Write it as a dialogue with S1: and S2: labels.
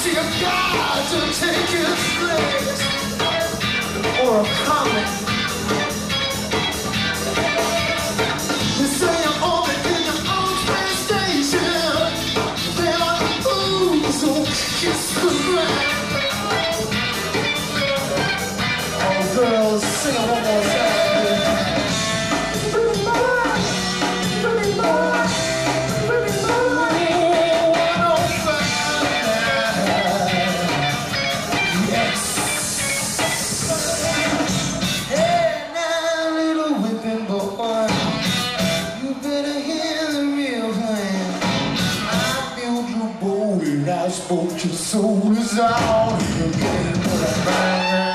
S1: see a God to take your place, or a comet. Spoke your soul is you get what I.